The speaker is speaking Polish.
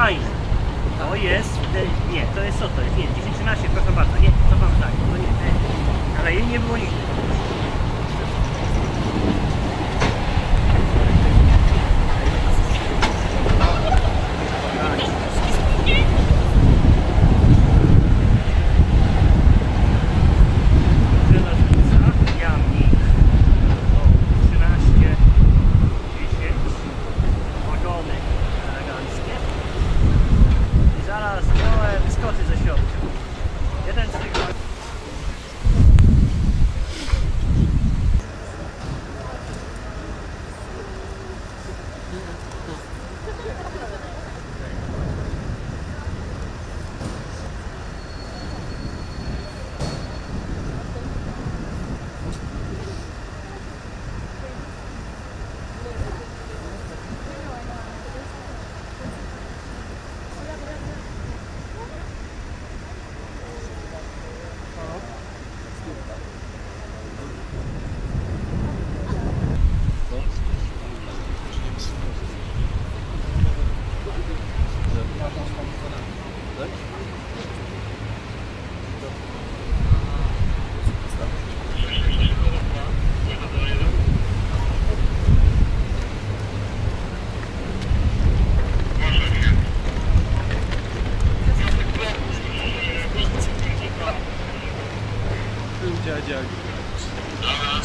fajne. To jest, nie, to jest co to jest, nie, 10-13, proszę bardzo, nie, co pan zdanie, to no nie, ale jej nie było nigdy. Yeah. Diário de áudio.